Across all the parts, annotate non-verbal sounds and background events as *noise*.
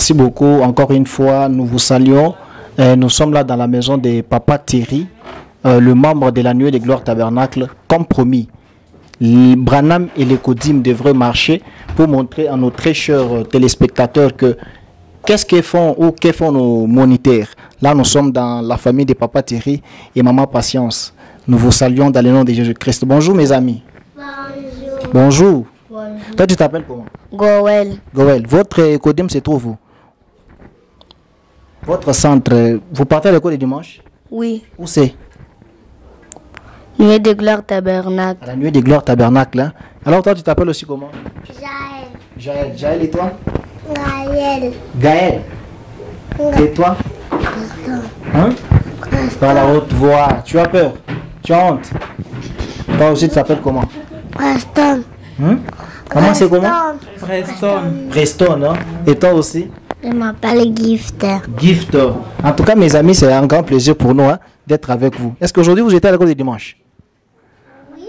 Merci beaucoup. Encore une fois, nous vous saluons. Euh, nous sommes là dans la maison de Papa Thierry, euh, le membre de la Nuée des Gloires Tabernacle, comme promis. Le Branham et les Kodim devraient marcher pour montrer à nos très chers téléspectateurs que qu'est-ce qu'ils font ou que font nos moniteurs. Là, nous sommes dans la famille de Papa Thierry et Maman Patience. Nous vous saluons dans le nom de Jésus-Christ. Bonjour mes amis. Bonjour. Bonjour. Bonjour. Toi, tu t'appelles comment? Goël. Goël, votre Kodim se trouve où? Votre centre, vous partez à l'école le dimanche Oui. Où c'est Nuée de gloire tabernacle. À la nuée des gloires tabernacle. hein. Alors toi, tu t'appelles aussi comment Jaël. Jaël. Jaël et toi Gaël. Gaël. Et toi Hein Par la haute voix. Tu as peur Tu as honte Toi aussi, tu t'appelles comment Preston. Hein Comment c'est comment Preston. Preston, hein Et toi aussi Je m'appelle Gifter. Gift. En tout cas, mes amis, c'est un grand plaisir pour nous hein, d'être avec vous. Est-ce qu'aujourd'hui, vous êtes à l'école le dimanche Oui.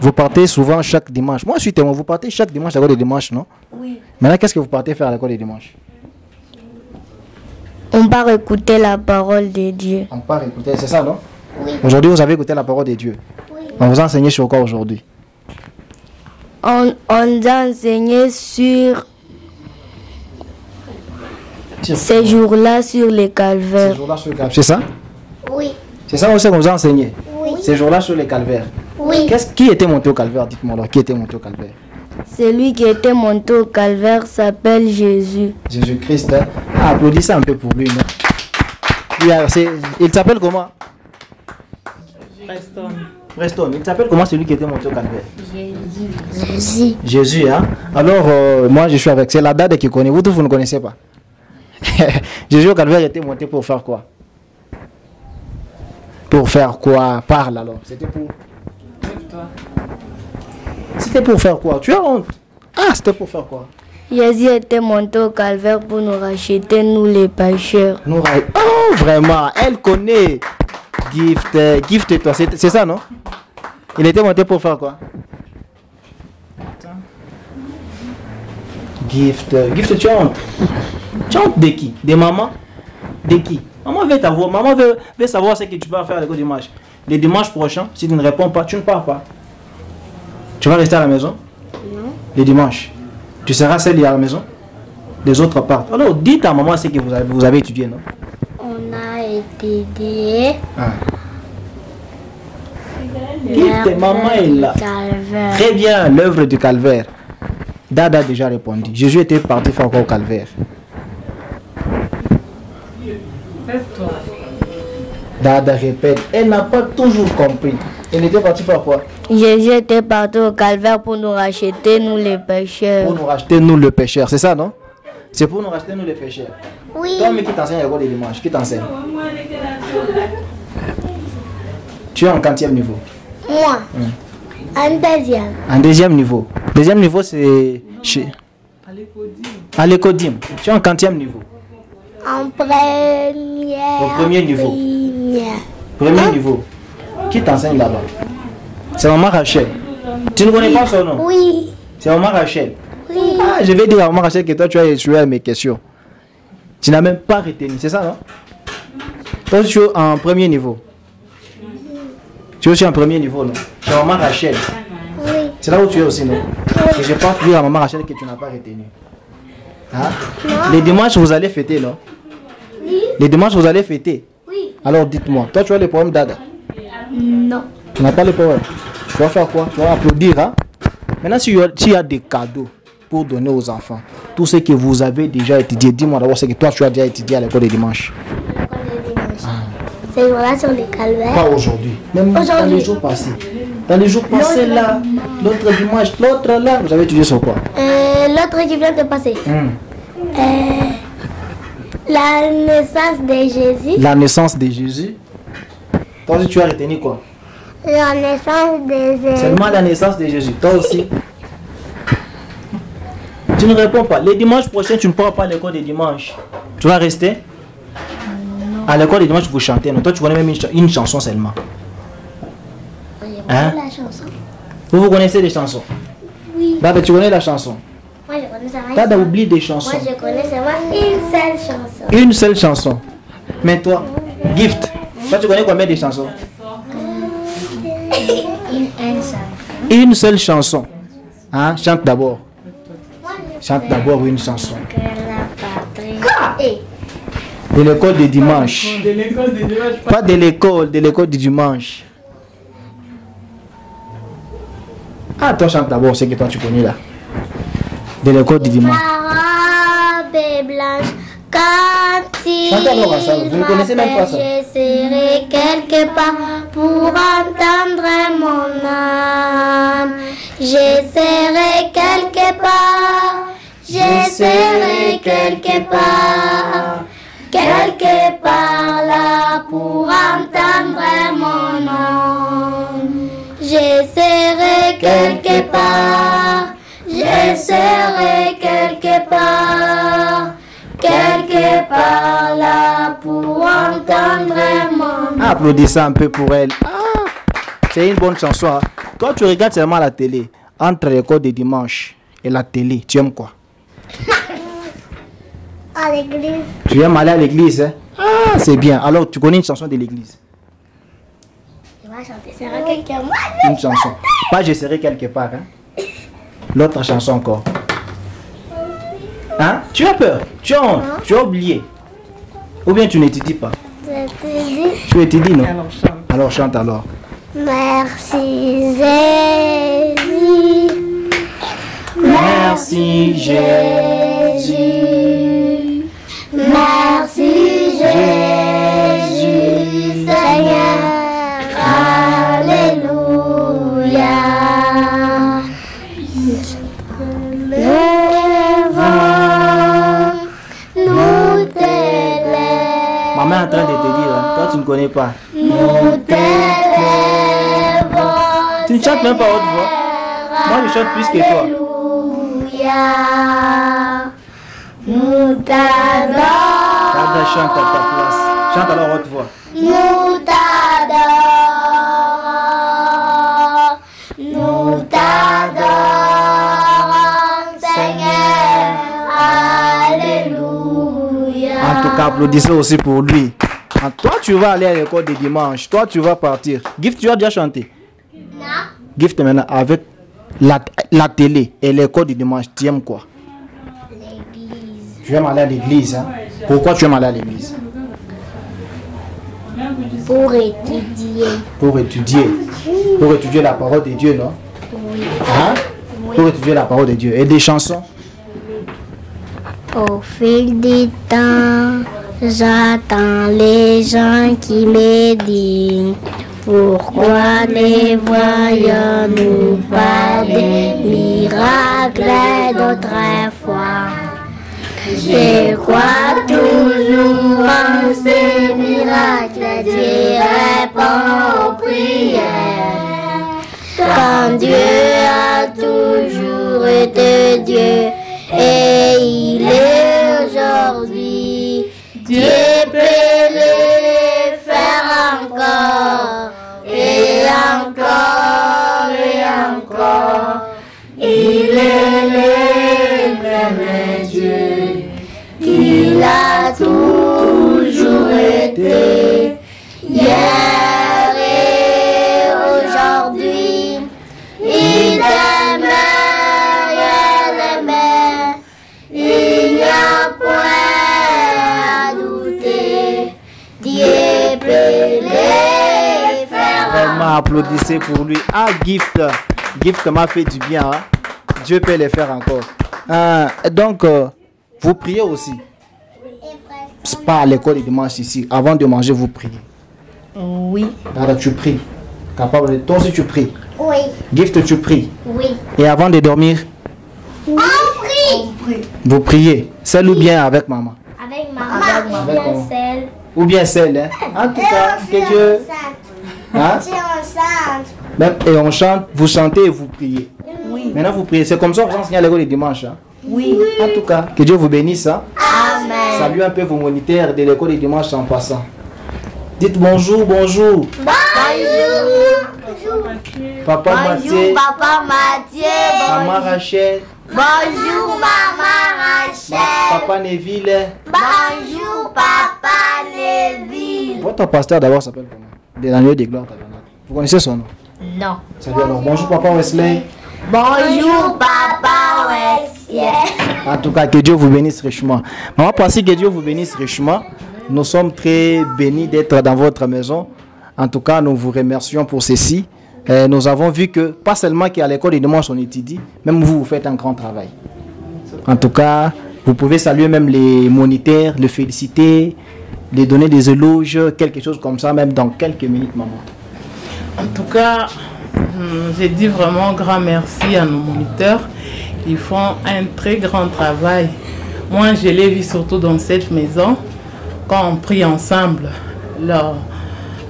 Vous partez souvent chaque dimanche. Moi, je suis témoin. Vous partez chaque dimanche à l'école le dimanche, non? Oui. Maintenant, qu'est-ce que vous partez faire à l'école le dimanche On part écouter la parole de Dieu. On part écouter, c'est ça, non? Oui. Aujourd'hui, vous avez écouté la parole de Dieu. Oui. On vous a enseigné sur quoi aujourd'hui? On, on a enseigné Sur- ces jours-là sur les Ces calvaires. jours-là sur le calvaire. C'est ça Oui. C'est ça aussi qu'on vous a enseigné Oui. Ces jours-là sur les calvaires. Oui. Qu'est-ce, qui était monté au calvaire Dites-moi alors, qui était monté au calvaire? Celui qui était monté au calvaire s'appelle Jésus. Jésus-Christ. hein. Ah, applaudissez un peu pour lui, non? Il, s'appelle comment? Preston. Preston. Il s'appelle comment celui qui était monté au calvaire? Jésus. Jésus, hein Alors, euh, moi, je suis avec. C'est la date qui connaît. Vous tous, vous ne connaissez pas? *laughs* Jésus au calvaire était monté pour faire quoi? Pour faire quoi? Parle alors. C'était pour. C'était pour faire quoi? Tu as honte? Ah, c'était pour faire quoi? Jésus était monté au calvaire pour nous racheter, nous les pécheurs. Nous ra- Oh, vraiment, elle connaît. Gift, euh, gift toi, c'est c'est ça, non? Il était monté pour faire quoi? Gift, euh, gift, tu as honte? Tu as honte de qui? De maman De qui? Maman veut t'avoir, maman veut, veut savoir ce que tu vas faire le dimanche. Le dimanche prochain, si tu ne réponds pas, tu ne pars pas. Tu vas rester à la maison? Non. Le dimanche. Tu seras seul à la maison? Les autres partent. Alors, dites à maman ce que vous avez, vous avez étudié, non? On a étudié Ah. Gift, maman est là. Très bien, l'œuvre du calvaire. Dada a déjà répondu. Jésus était parti faire quoi au calvaire? Dada répète. Elle n'a pas toujours compris. Elle était partie faire quoi? Jésus était parti au calvaire pour nous racheter, nous les pécheurs. Pour nous racheter, nous le pécheur. C'est ça, non? C'est pour nous racheter, nous les pécheurs. Oui. Toi, mais qui t'enseigne à l'école des dimanches Qui t'enseigne? Tu es en quantième niveau Moi. Un deuxième. En deuxième niveau. Deuxième niveau, c'est chez... À l'écodim. Tu es en quantième niveau En première. Au premier niveau. Premier niveau. Qui t'enseigne là-bas? C'est maman Rachel. Tu ne connais pas son nom? Oui. C'est maman Rachel. Oui. Ah, je vais dire à maman Rachel que toi, tu as échoué à mes questions. Tu n'as même pas retenu, c'est ça, non? Toi, tu es en premier niveau. Tu es aussi en premier niveau, non? C'est maman Rachel. Oui. C'est là où tu es aussi, non? Et je pense dire à maman Rachel que tu n'as pas retenu. Hein? Les dimanches, vous allez fêter, non? Oui. Les dimanches, vous allez fêter. Alors, dites-moi, toi, tu as les problèmes d'Ada? Non. Tu n'as pas le problème. Tu vas faire quoi? Tu vas applaudir. Hein? Maintenant, s'il y, a- s'il y a des cadeaux pour donner aux enfants, tout ce que vous avez déjà étudié, dis-moi d'abord ce que toi tu as déjà étudié à l'école des dimanches. C'est voilà sur les calvaires. Pas aujourd'hui. Même dans Aujourd'hui. les jours passés. Dans les jours passés là, l'autre dimanche, l'autre là, vous avez étudié sur quoi? Euh, L'autre qui vient de passer. Hmm. Euh, la naissance de Jésus. La naissance de Jésus. Toi aussi, tu as retenu quoi? La naissance de Jésus. Seulement la naissance de Jésus. Toi aussi. Tu ne réponds pas. Les dimanches prochains, tu ne pourras pas à l'école des dimanches. Tu vas rester? À l'école des dimanches, vous chantez. Non? Toi, tu connais même une, cha- une chanson seulement. Hein? la chanson. Vous vous connaissez des chansons? Oui. Dada, tu connais la chanson Moi, je connais seulement T'as oublié des chanson. chansons. Moi, je connais seulement une seule chanson. Une seule chanson. Mais toi, Gift, toi tu connais combien de chansons? Une, une seule. Une seule chanson. Hein? Chante d'abord. Chante d'abord une chanson. De l'école de dimanche, Pas de l'école, de l'école du dimanche. Ah, toi chante d'abord ce que toi tu connais là. De l'école. La robe est blanche quand il Chantez alors ensemble, vous ne connaissez même pas ça. m'appelle, Je serai quelque part pour entendre mon âme. J'essaierai quelque part, j'essaierai quelque part, quelque part là pour entendre mon âme. J'essaierai quelque part, j'essaierai quelque part, quelque part là pour entendre mon âme. Applaudissez un peu pour elle. Ah, c'est une bonne chanson. hein. Quand tu regardes seulement la télé, entre l'école de dimanche et la télé, tu aimes quoi? À l'église. Tu aimes aller à l'église hein? Ah, c'est bien. Alors, tu connais une chanson de l'église? Je vais chanter, c'est vrai quelqu'un. Une chanson. Pas je serai quelque part. Hein? L'autre chanson encore. Hein? Tu as peur? Tu as honte? Tu as oublié? Ou bien tu n'étudies pas? Je te dis Tu étudies, non? Alors chante. Alors chante alors. merci Jésus. Merci Jésus. Pas. Nous. Tu ne chantes même pas haute voix. Moi je chante plus que toi. Alléluia. Nous t'adorons. Chante à ta place. Chante alors haute voix. Nous t'adorons. Nous t'adorons, Seigneur. Alléluia. En tout cas, applaudissez aussi pour lui. Ah, Toi, tu vas aller à l'école de dimanche. Toi, tu vas partir. Gift, tu as déjà chanté? Gift, maintenant, avec la, la télé et l'école du dimanche, tu aimes quoi? Tu aimes aller à l'église. Hein? Pourquoi tu aimes aller à l'église? Pour étudier. Pour étudier. Pour étudier la parole de Dieu, non? Hein? Pour étudier la parole de Dieu. Et des chansons? Au fil du temps, j'attends les gens qui me disent pourquoi ne voyons-nous pas des miracles d'autrefois? Je crois toujours en ces miracles, Dieu répond aux prières. Quand Dieu a toujours été Dieu et il Dieu peut le faire encore et encore et encore. Il est le même Dieu, il a toujours été. Applaudissez pour lui. Ah, Gift. Gift m'a fait du bien. hein. Dieu peut le faire encore. Euh, donc, euh, vous priez aussi. C'est pas à l'école du dimanche ici. Avant de manger, vous priez. Oui. Alors, tu pries. Capable de... Toi aussi, tu pries. Oui, Gift, tu pries. oui. Et avant de dormir, On prie vous priez. Seul ou bien avec maman? avec maman, Avec bien maman. seul. Ou bien seul. Hein? *laughs* En tout cas, que Dieu... Hein? Si on chante. Même- Et on chante, vous chantez et vous priez. Oui. Maintenant, vous priez. C'est comme ça que vous enseignez à l'école le dimanche. hein? Oui. En tout cas, que Dieu vous bénisse. hein? Amen. Salut un peu vos moniteurs de l'école du dimanche en passant. Dites bonjour, bonjour. Bonjour. Papa Mathieu, Bonjour, papa Mathieu. maman Rachel, Bonjour maman Rachel. Papa Neville. Bonjour papa Neville. Votre pasteur d'abord s'appelle comment? De l'agneau des gloires tabernacle. Vous connaissez son nom? Non. Salut alors. Bonjour Papa Wesley. Bonjour papa Wesley. En tout cas, que Dieu vous bénisse richement. Maman Passy, que Dieu vous bénisse richement. Nous sommes très bénis d'être dans votre maison. En tout cas, nous vous remercions pour ceci. Euh, nous avons vu que, pas seulement qu'à l'école des dimanche on étudie, même vous, vous faites un grand travail. En tout cas, vous pouvez saluer même les moniteurs, les féliciter, les donner des éloges, quelque chose comme ça, même dans quelques minutes, maman. En tout cas, hum, j'ai dit vraiment grand merci à nos moniteurs. Ils font un très grand travail. Moi, je l'ai vu surtout dans cette maison, quand on prie ensemble.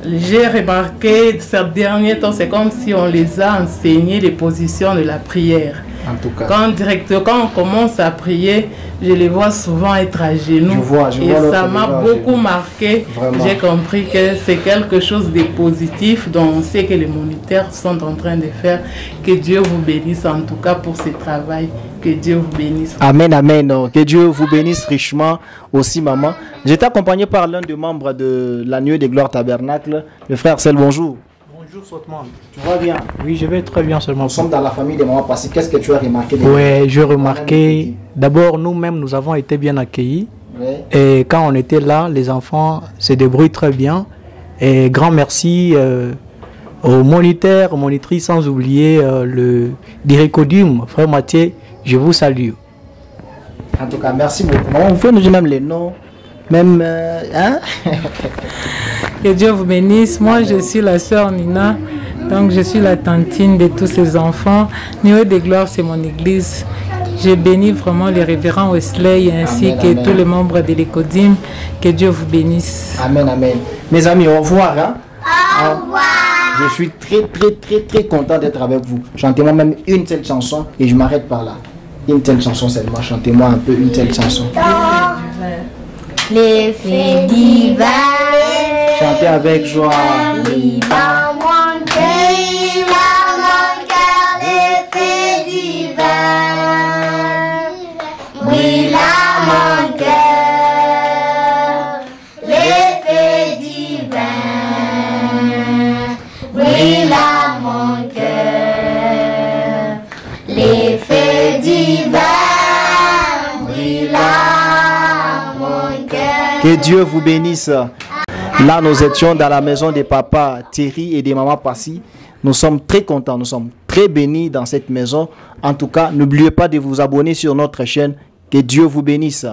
J'ai remarqué ces derniers temps, c'est comme si on les a enseigné les positions de la prière. En tout cas. Quand, direct, quand on commence à prier, je les vois souvent être à genoux. Je vois, je et vois ça m'a beaucoup marqué. J'ai compris que c'est quelque chose de positif dont on sait que les moniteurs sont en train de faire. Que Dieu vous bénisse en tout cas pour ce travail. Que Dieu vous bénisse. Amen, amen. Que Dieu vous bénisse richement aussi, maman. J'étais accompagné par l'un des membres de l'agneau des gloires tabernacle, le frère Sel. Bonjour. Bonjour Sotman. Tu vas bien? Oui, je vais très bien seulement. Nous sommes dans la famille des mamans passées. Qu'est-ce que tu as remarqué Ouais, j'ai remarqué, d'abord nous-mêmes, nous avons été bien accueillis. Et quand on était là, les enfants se débrouillent très bien. Et grand merci euh, aux moniteurs, aux monitrices, sans oublier euh, le direcodium, frère Mathieu, je vous salue. En tout cas, merci beaucoup. Maman, vous pouvez nous dire même les noms Même. euh, hein? *laughs* Que Dieu vous bénisse. Moi, je suis la sœur Nina. Donc, je suis la tantine de tous ces enfants. Niveau des gloires, c'est mon église. Je bénis vraiment les révérends Wesley ainsi Amen, que amen. tous les membres de l'écodim. Que Dieu vous bénisse. Amen, amen. Mes amis, au revoir. Hein? Au revoir. Je suis très, très, très, très content d'être avec vous. Chantez-moi même une seule chanson et je m'arrête par là. Une seule chanson seulement. Chantez-moi un peu une seule chanson. Les faits divins. Chantez avec joie. Que Dieu vous bénisse. Là, nous étions dans la maison des papas Thierry et des mamans Passy. Nous sommes très contents, nous sommes très bénis dans cette maison. En tout cas, n'oubliez pas de vous abonner sur notre chaîne. Que Dieu vous bénisse.